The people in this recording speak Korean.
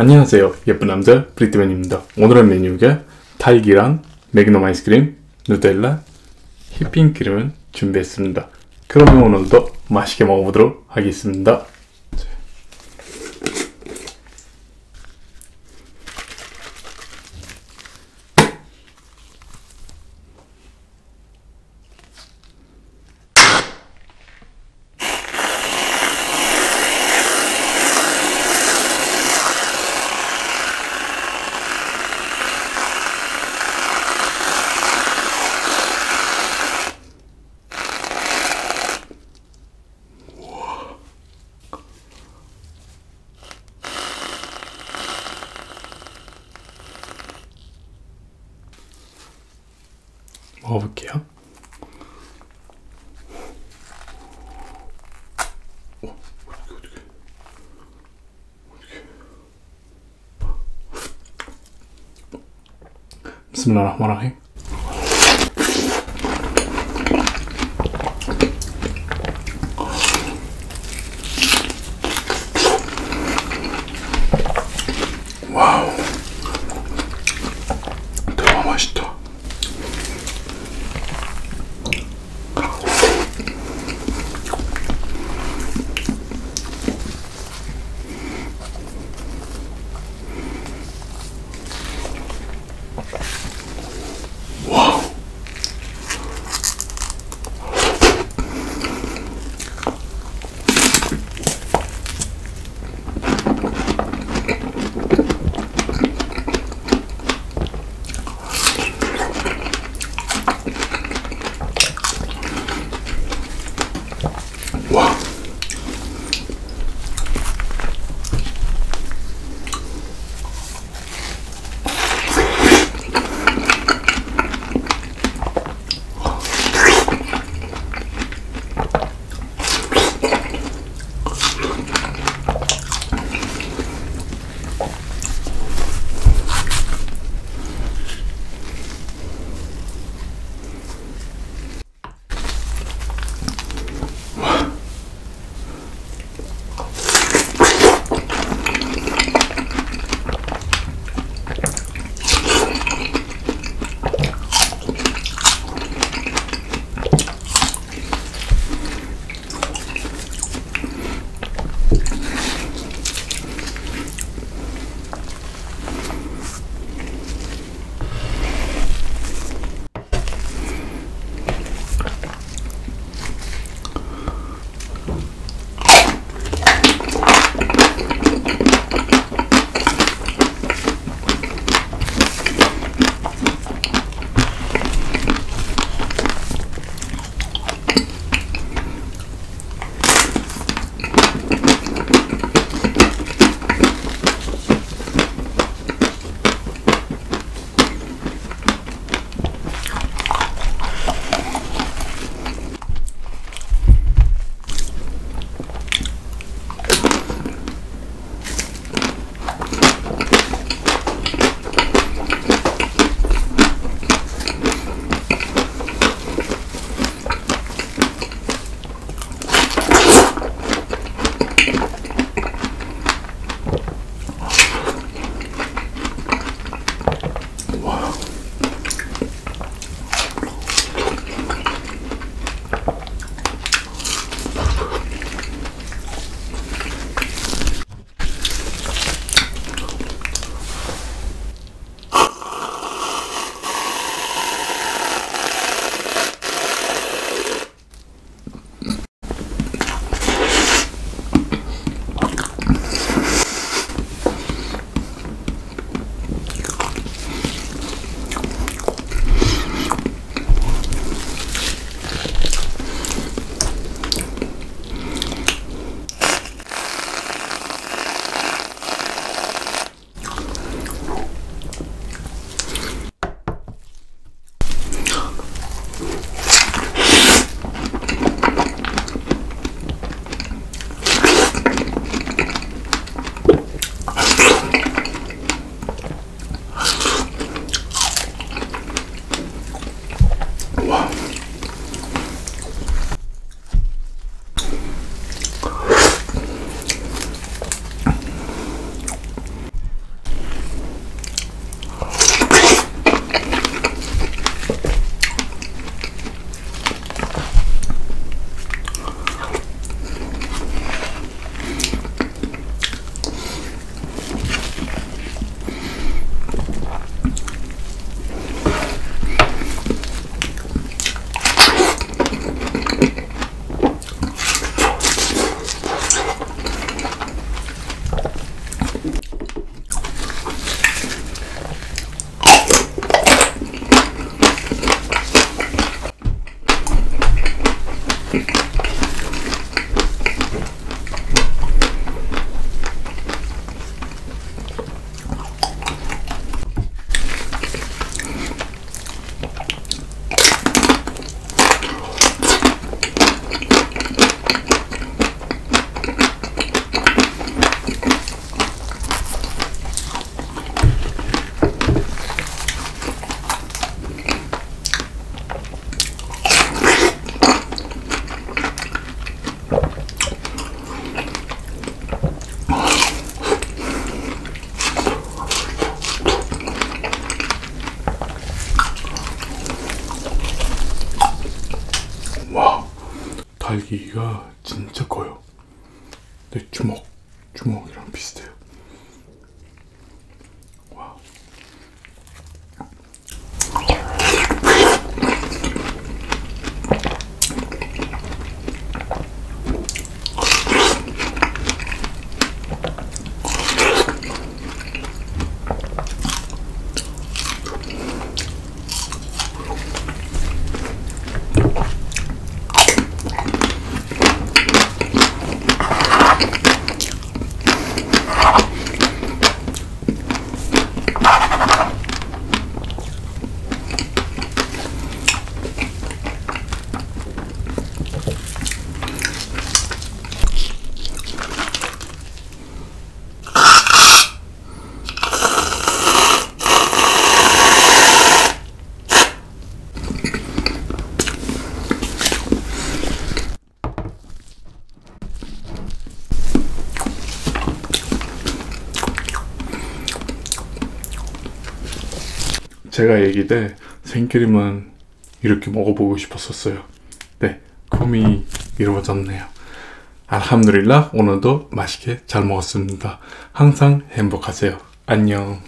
안녕하세요. 예쁜 남자 브리트맨입니다. 오늘의 메뉴가 딸기랑 매그넘 아이스크림, 누텔라, 휘핑크림을 준비했습니다. 그러면 오늘도 맛있게 먹어보도록 하겠습니다 먹어볼게요 Bismillahirrahmanirrahim. 와우. 갈기가 진짜 커요. 내 주먹, 주먹이랑 비슷해요. Ha ha ha! 제가 얘기 때 생크림은 이렇게 먹어보고 싶었었어요. 네, 꿈이 이루어졌네요. 알함두릴라 오늘도 맛있게 잘 먹었습니다. 항상 행복하세요. 안녕.